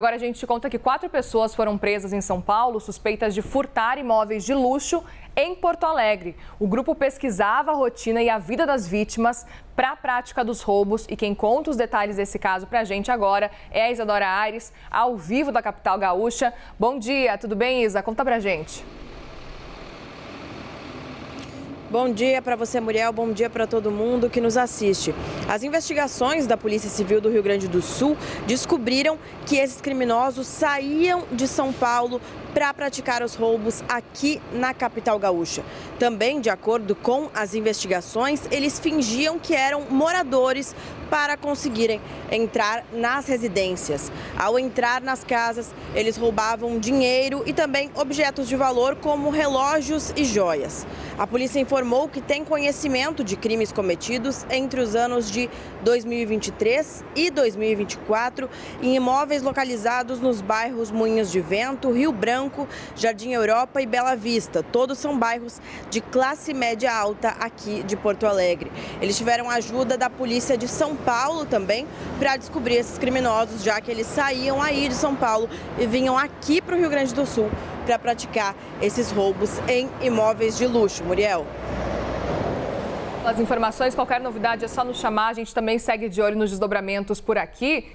Agora a gente te conta que quatro pessoas foram presas em São Paulo suspeitas de furtar imóveis de luxo em Porto Alegre. O grupo pesquisava a rotina e a vida das vítimas para a prática dos roubos e quem conta os detalhes desse caso para a gente agora é a Isadora Aires, ao vivo da capital gaúcha. Bom dia, tudo bem, Isa? Conta pra gente. Bom dia para você, Muriel. Bom dia para todo mundo que nos assiste. As investigações da Polícia Civil do Rio Grande do Sul descobriram que esses criminosos saíam de São Paulo para praticar os roubos aqui na capital gaúcha. Também, de acordo com as investigações, eles fingiam que eram moradores para conseguirem entrar nas residências. Ao entrar nas casas, eles roubavam dinheiro e também objetos de valor como relógios e joias. A polícia informou que tem conhecimento de crimes cometidos entre os anos de 2023 e 2024 em imóveis localizados nos bairros Moinhos de Vento, Rio Branco, Jardim Europa e Bela Vista. Todos são bairros de classe média alta aqui de Porto Alegre. Eles tiveram ajuda da polícia de São Paulo também para descobrir esses criminosos, já que eles saíam aí de São Paulo e vinham aqui para o Rio Grande do Sul para praticar esses roubos em imóveis de luxo. Muriel. As informações, qualquer novidade é só nos chamar. A gente também segue de olho nos desdobramentos por aqui.